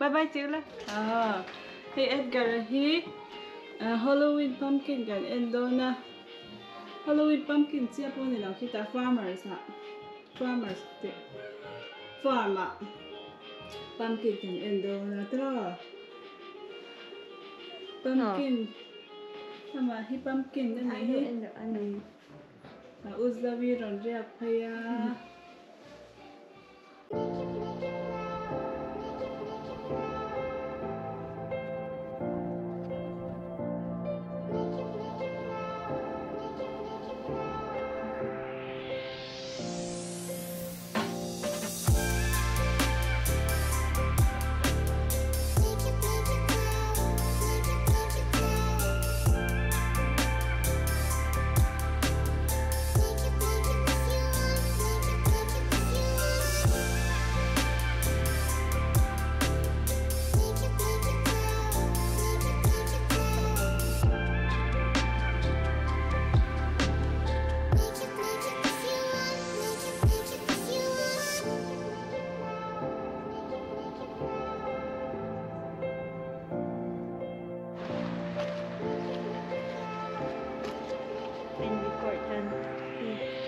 bye bye chữ là à he Edgar he uh, ờ, Halloween pumpkin gần Endona. Halloween pumpkin chia bao nhiêu khi ta farmers ha farmers thì farm à pumpkin gần Endona đó pumpkin. Ờ. Mà he pumpkin đó này he uzlavi rồi ra phải ron ria phaya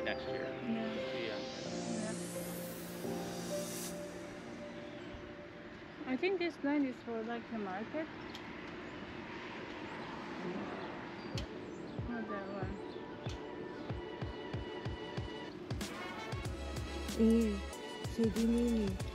Maybe next year. Yeah. I think this land is for like the market. Not that one. Eh, Ayan. Si Dinini. Try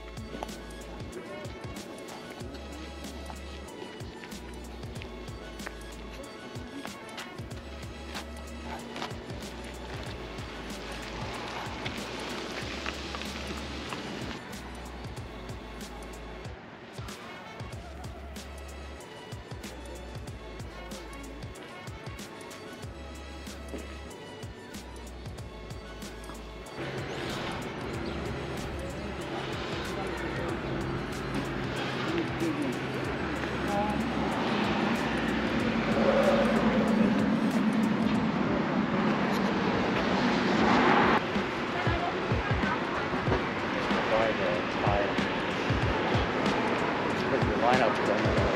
Put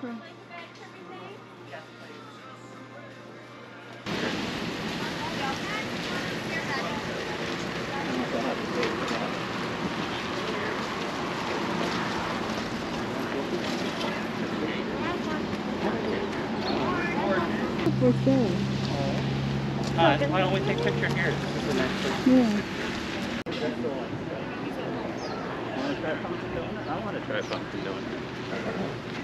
Sure. Uh, why don't we take a picture here? This is the next. Yeah. That's. Want to try pumpkin donut? I want to try pumpkin donut.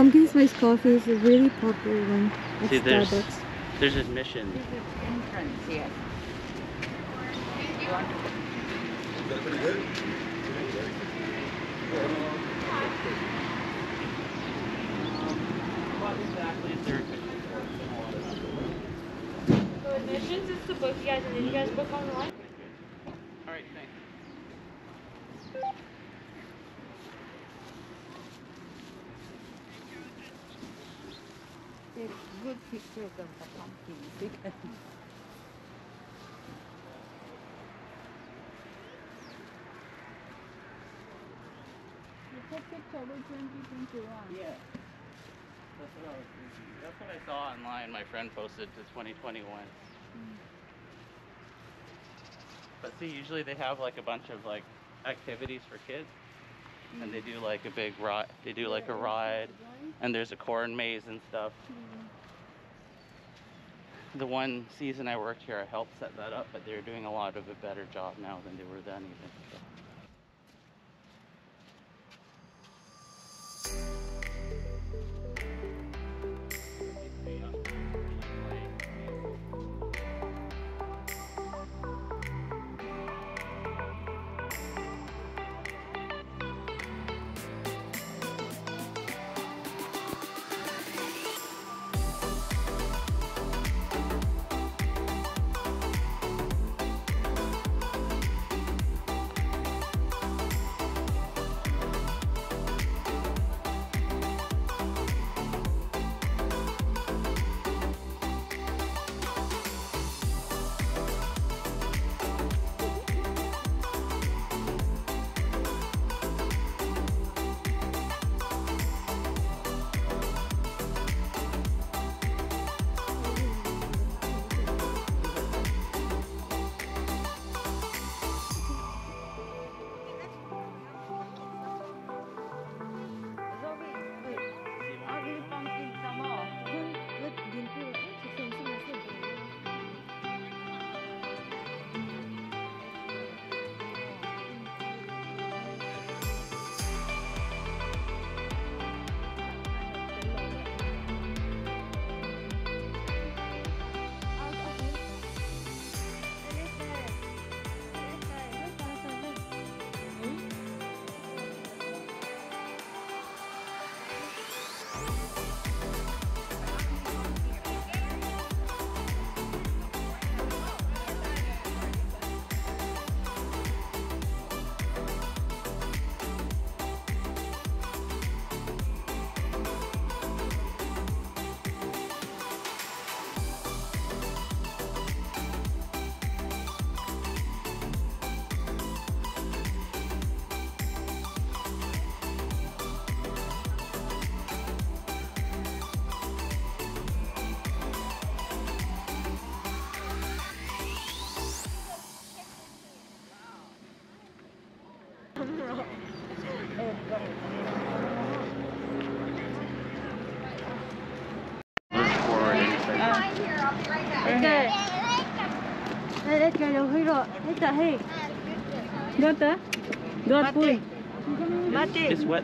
Pumpkin spice coffee is a really popular one at See, there's- Starbucks. There's admission. entrance, yes. What exactly is there? So admissions is to book you guys, and then you guys book online. Good pictures of the pumpkins. because Yeah. That's what I was thinking. That's what I saw online. My friend posted to 2021. But see, usually they have like a bunch of like activities for kids, and they do like a big ride. They do like a ride, and there's a corn maze and stuff. The one season I worked here, I helped set that up, but they're doing a lot of a better job now than they were then even. so.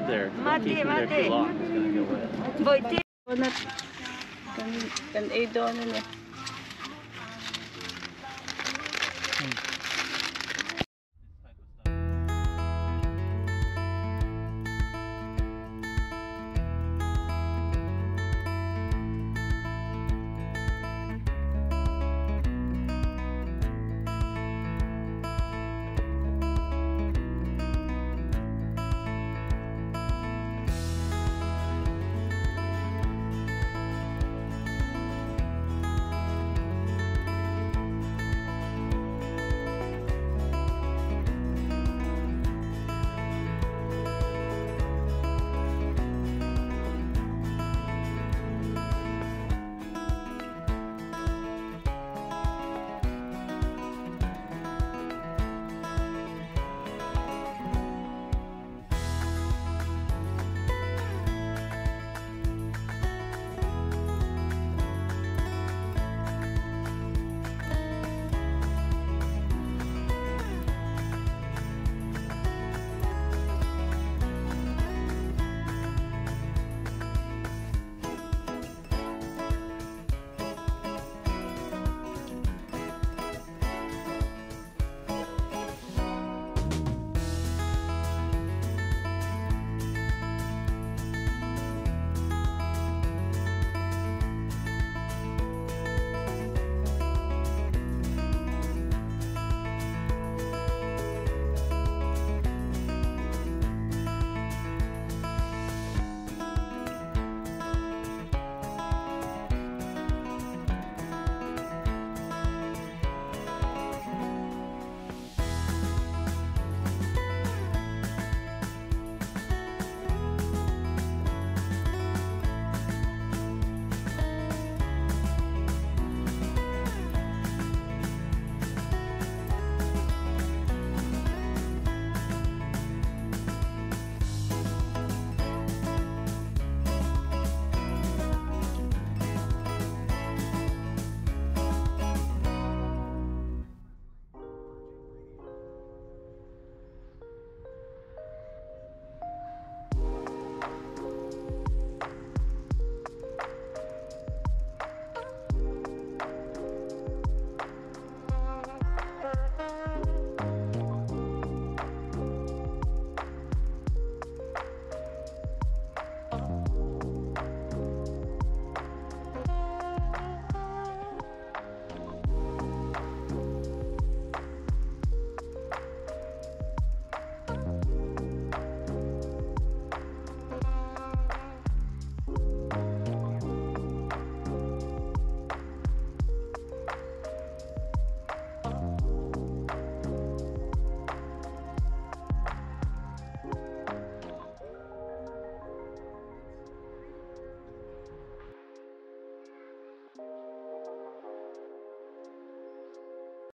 There. Don't Mati, keep me there Mati. too long. It's gonna get wet. boy, Donut. Kan, kan A donut eh.